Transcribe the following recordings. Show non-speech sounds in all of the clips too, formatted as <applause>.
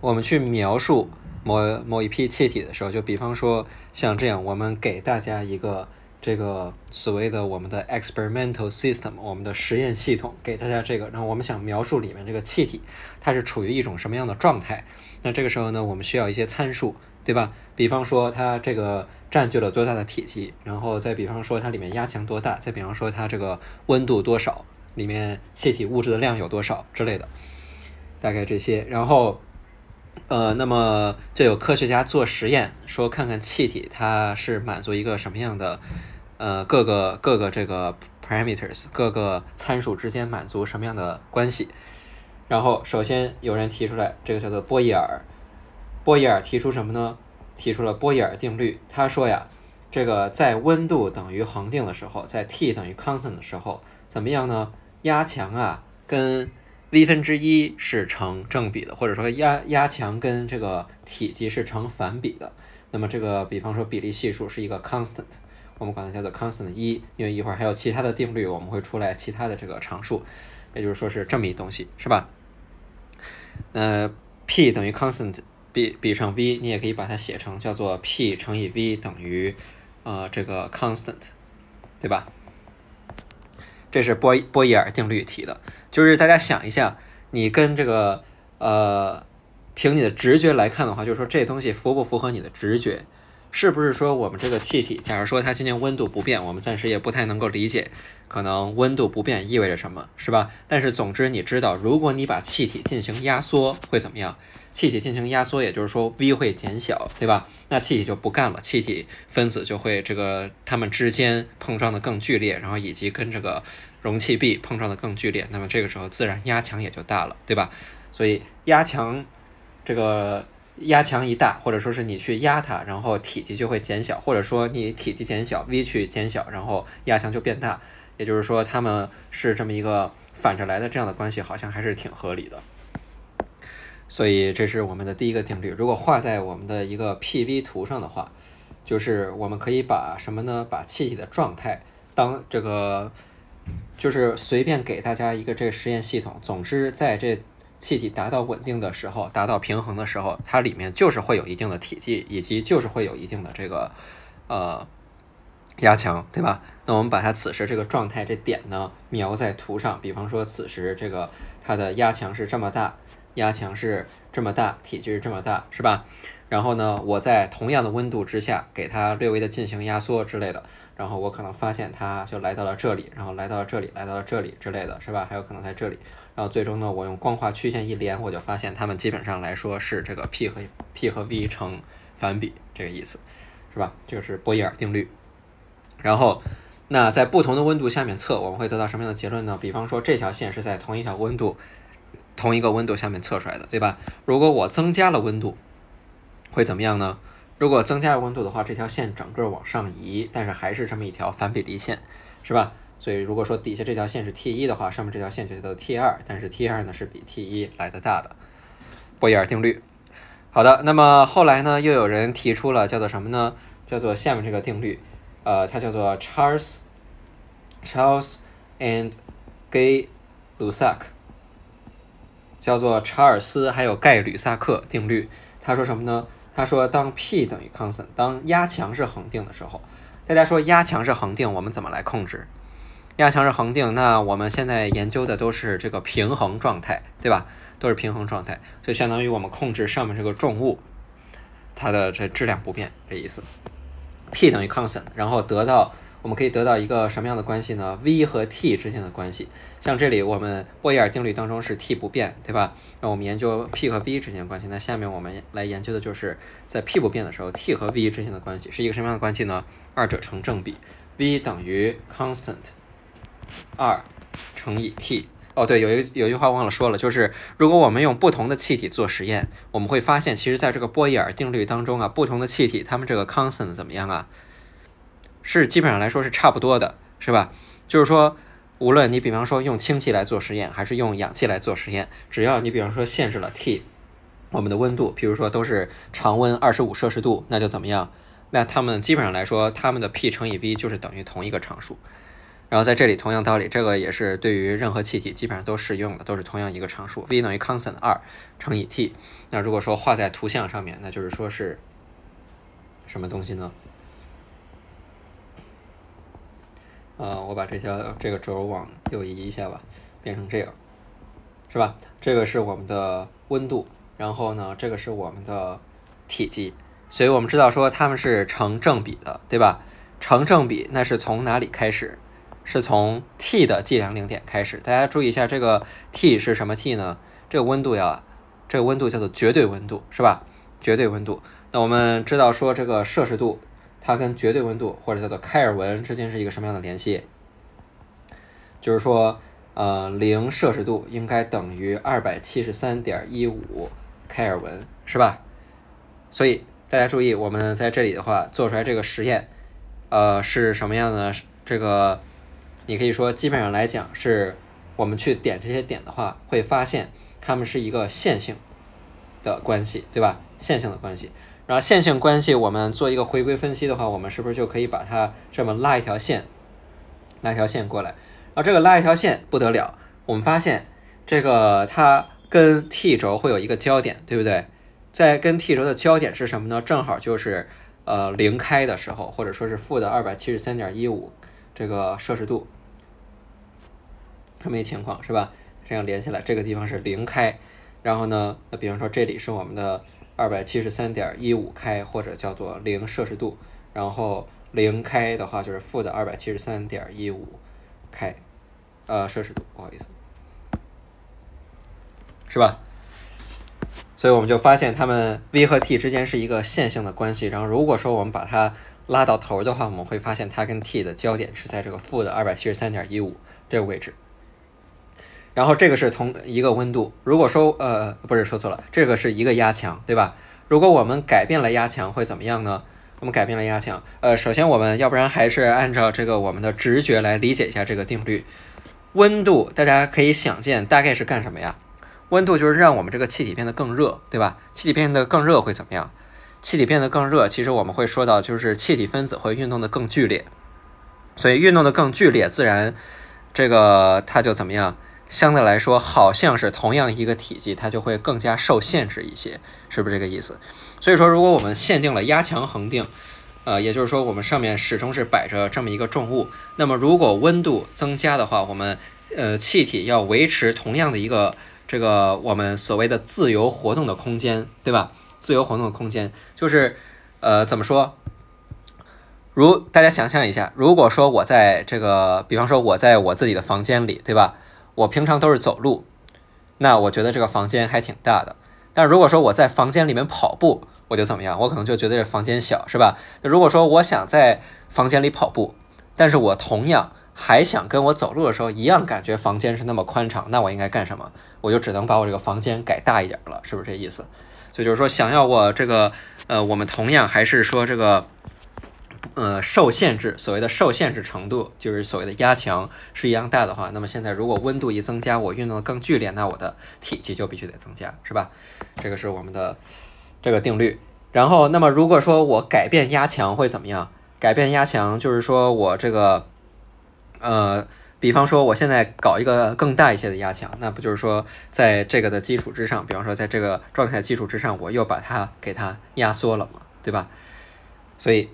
我们去描述某某一批气体的时候，就比方说像这样，我们给大家一个这个所谓的我们的 experimental system，我们的实验系统，给大家这个，然后我们想描述里面这个气体它是处于一种什么样的状态。那这个时候呢，我们需要一些参数，对吧？比方说它这个占据了多大的体积，然后再比方说它里面压强多大，再比方说它这个温度多少，里面气体物质的量有多少之类的，大概这些。然后，呃，那么就有科学家做实验，说看看气体它是满足一个什么样的，呃，各个各个这个 parameters 各个参数之间满足什么样的关系。然后，首先有人提出来，这个叫做波义尔。波义尔提出什么呢？提出了波义尔定律。他说呀，这个在温度等于恒定的时候，在 T 等于 constant 的时候，怎么样呢？压强啊，跟 V 分之一是成正比的，或者说压压强跟这个体积是成反比的。那么这个，比方说比例系数是一个 constant，我们管它叫做 constant 一，因为一会儿还有其他的定律，我们会出来其他的这个常数，也就是说是这么一东西，是吧？呃，P 等于 constant，比比上 V，你也可以把它写成叫做 P 乘以 V 等于呃这个 constant，对吧？这是波波义尔定律提的，就是大家想一下，你跟这个呃凭你的直觉来看的话，就是说这东西符不符合你的直觉？是不是说我们这个气体，假如说它今天温度不变，我们暂时也不太能够理解，可能温度不变意味着什么，是吧？但是总之你知道，如果你把气体进行压缩，会怎么样？气体进行压缩，也就是说 V 会减小，对吧？那气体就不干了，气体分子就会这个它们之间碰撞的更剧烈，然后以及跟这个容器壁碰撞的更剧烈，那么这个时候自然压强也就大了，对吧？所以压强这个。压强一大，或者说是你去压它，然后体积就会减小，或者说你体积减小，V 去减小，然后压强就变大。也就是说，它们是这么一个反着来的这样的关系，好像还是挺合理的。所以这是我们的第一个定律。如果画在我们的一个 PV 图上的话，就是我们可以把什么呢？把气体的状态当这个，就是随便给大家一个这实验系统。总之，在这。气体达到稳定的时候，达到平衡的时候，它里面就是会有一定的体积，以及就是会有一定的这个呃压强，对吧？那我们把它此时这个状态这点呢描在图上，比方说此时这个它的压强是这么大，压强是这么大，体积是这么大，是吧？然后呢，我在同样的温度之下给它略微的进行压缩之类的，然后我可能发现它就来到了这里，然后来到了这里，来到了这里之类的是吧？还有可能在这里。然后最终呢，我用光滑曲线一连，我就发现它们基本上来说是这个 P 和 P 和 V 成反比，这个意思，是吧？就是波义耳定律。然后，那在不同的温度下面测，我们会得到什么样的结论呢？比方说这条线是在同一条温度、同一个温度下面测出来的，对吧？如果我增加了温度，会怎么样呢？如果增加了温度的话，这条线整个往上移，但是还是这么一条反比例线，是吧？所以如果说底下这条线是 T 一的话，上面这条线就叫做 T 二，但是 T 二呢是比 T 一来的大的，波义耳定律。好的，那么后来呢又有人提出了叫做什么呢？叫做下面这个定律，呃，它叫做 Charles Charles and Gay Lussac，叫做查尔斯还有盖吕萨克定律。他说什么呢？他说当 P 等于 constant，当压强是恒定的时候，大家说压强是恒定，我们怎么来控制？压强是恒定，那我们现在研究的都是这个平衡状态，对吧？都是平衡状态，就相当于我们控制上面这个重物，它的这质量不变，这意思。P 等于 constant，然后得到我们可以得到一个什么样的关系呢？V 和 T 之间的关系。像这里我们波义耳定律当中是 T 不变，对吧？那我们研究 P 和 V 之间的关系。那下面我们来研究的就是在 P 不变的时候，T 和 V 之间的关系是一个什么样的关系呢？二者成正比，V 等于 constant。二乘以 T 哦，对，有一有一句话忘了说了，就是如果我们用不同的气体做实验，我们会发现，其实在这个波义耳定律当中啊，不同的气体它们这个 constant 怎么样啊？是基本上来说是差不多的，是吧？就是说，无论你比方说用氢气来做实验，还是用氧气来做实验，只要你比方说限制了 T，我们的温度，比如说都是常温二十五摄氏度，那就怎么样？那它们基本上来说，它们的 P 乘以 V 就是等于同一个常数。然后在这里同样道理，这个也是对于任何气体基本上都适用的，都是同样一个常数，v 等于 constant 二乘以 t。那如果说画在图像上面，那就是说是什么东西呢？呃，我把这条这个轴往右移一下吧，变成这样，是吧？这个是我们的温度，然后呢，这个是我们的体积，所以我们知道说它们是成正比的，对吧？成正比，那是从哪里开始？是从 T 的计量零点开始，大家注意一下，这个 T 是什么 T 呢？这个温度要，这个温度叫做绝对温度，是吧？绝对温度。那我们知道说这个摄氏度，它跟绝对温度或者叫做开尔文之间是一个什么样的联系？就是说，呃，零摄氏度应该等于二百七十三点一五开尔文，是吧？所以大家注意，我们在这里的话做出来这个实验，呃，是什么样的？这个。你可以说，基本上来讲，是我们去点这些点的话，会发现它们是一个线性的关系，对吧？线性的关系。然后线性关系，我们做一个回归分析的话，我们是不是就可以把它这么拉一条线，拉一条线过来？然后这个拉一条线不得了，我们发现这个它跟 T 轴会有一个交点，对不对？在跟 T 轴的交点是什么呢？正好就是呃零开的时候，或者说是负的二百七十三点一五这个摄氏度。这么一情况是吧？这样连起来，这个地方是零开，然后呢，那比方说这里是我们的二百七十三点一五开，或者叫做零摄氏度，然后零开的话就是负的二百七十三点一五开，呃，摄氏度，不好意思，是吧？所以我们就发现它们 v 和 t 之间是一个线性的关系，然后如果说我们把它拉到头的话，我们会发现它跟 t 的交点是在这个负的二百七十三点一五这个位置。然后这个是同一个温度，如果说呃不是说错了，这个是一个压强，对吧？如果我们改变了压强会怎么样呢？我们改变了压强，呃，首先我们要不然还是按照这个我们的直觉来理解一下这个定律。温度大家可以想见大概是干什么呀？温度就是让我们这个气体变得更热，对吧？气体变得更热会怎么样？气体变得更热，其实我们会说到就是气体分子会运动的更剧烈，所以运动的更剧烈，自然这个它就怎么样？相对来说，好像是同样一个体积，它就会更加受限制一些，是不是这个意思？所以说，如果我们限定了压强恒定，呃，也就是说我们上面始终是摆着这么一个重物，那么如果温度增加的话，我们呃气体要维持同样的一个这个我们所谓的自由活动的空间，对吧？自由活动的空间就是呃怎么说？如大家想象一下，如果说我在这个，比方说我在我自己的房间里，对吧？我平常都是走路，那我觉得这个房间还挺大的。但如果说我在房间里面跑步，我就怎么样？我可能就觉得这房间小，是吧？那如果说我想在房间里跑步，但是我同样还想跟我走路的时候一样感觉房间是那么宽敞，那我应该干什么？我就只能把我这个房间改大一点了，是不是这意思？所以就是说，想要我这个，呃，我们同样还是说这个。呃，受限制，所谓的受限制程度，就是所谓的压强是一样大的话，那么现在如果温度一增加，我运动的更剧烈，那我的体积就必须得增加，是吧？这个是我们的 <laughs> 这个定律。然后，那么如果说我改变压强会怎么样？改变压强就是说我这个，呃，比方说我现在搞一个更大一些的压强，那不就是说在这个的基础之上，比方说在这个状态基础之上，我又把它给它压缩了嘛，对吧？所以。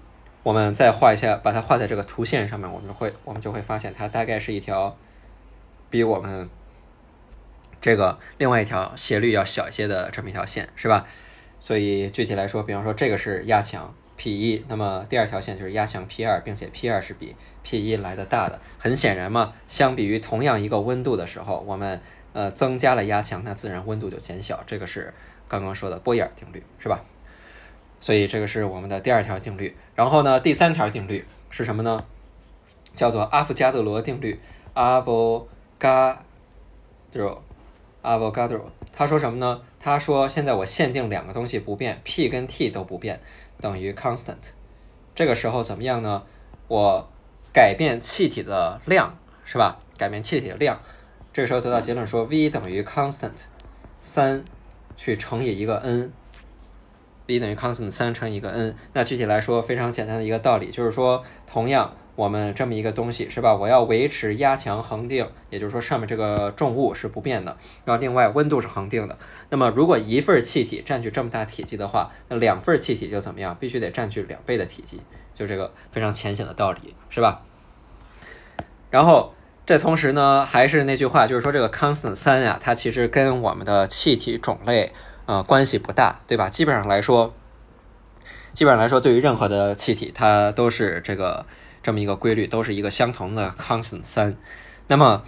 我们再画一下，把它画在这个图线上面，我们会我们就会发现它大概是一条比我们这个另外一条斜率要小一些的这么一条线，是吧？所以具体来说，比方说这个是压强 P 一，那么第二条线就是压强 P 二，并且 P 二是比 P 一来的大的。很显然嘛，相比于同样一个温度的时候，我们呃增加了压强，那自然温度就减小。这个是刚刚说的波义尔定律，是吧？所以这个是我们的第二条定律。然后呢，第三条定律是什么呢？叫做阿伏加德罗定律。阿伏加德，阿伏加德，他说什么呢？他说现在我限定两个东西不变，P 跟 T 都不变，等于 constant。这个时候怎么样呢？我改变气体的量，是吧？改变气体的量，这个时候得到结论说 V 等于 constant 三去乘以一个 n。V 等于 constant 三乘一个 n，那具体来说非常简单的一个道理，就是说同样我们这么一个东西是吧？我要维持压强恒定，也就是说上面这个重物是不变的，然后另外温度是恒定的。那么如果一份气体占据这么大体积的话，那两份气体就怎么样？必须得占据两倍的体积，就这个非常浅显的道理是吧？然后这同时呢，还是那句话，就是说这个 constant 三呀，它其实跟我们的气体种类呃关系不大，对吧？基本上来说，基本上来说，对于任何的气体，它都是这个。这么一个规律都是一个相同的 constant 三，那么，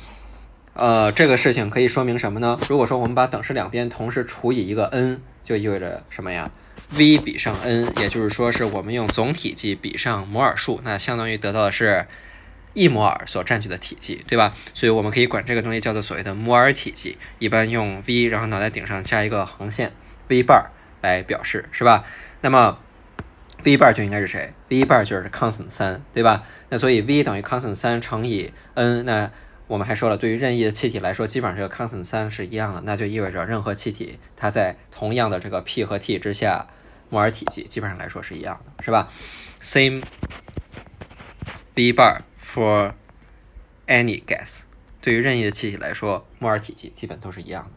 呃，这个事情可以说明什么呢？如果说我们把等式两边同时除以一个 n，就意味着什么呀？v 比上 n，也就是说是我们用总体积比上摩尔数，那相当于得到的是一摩尔所占据的体积，对吧？所以我们可以管这个东西叫做所谓的摩尔体积，一般用 v，然后脑袋顶上加一个横线 v bar 来表示，是吧？那么。v 半就应该是谁？v 半就是 constant 三，对吧？那所以 v 等于 constant 三乘以 n。那我们还说了，对于任意的气体来说，基本上这个 constant 三是一样的，那就意味着任何气体它在同样的这个 p 和 t 之下，摩尔体积基本上来说是一样的，是吧？same v bar for any gas。对于任意的气体来说，摩尔体积基本都是一样的。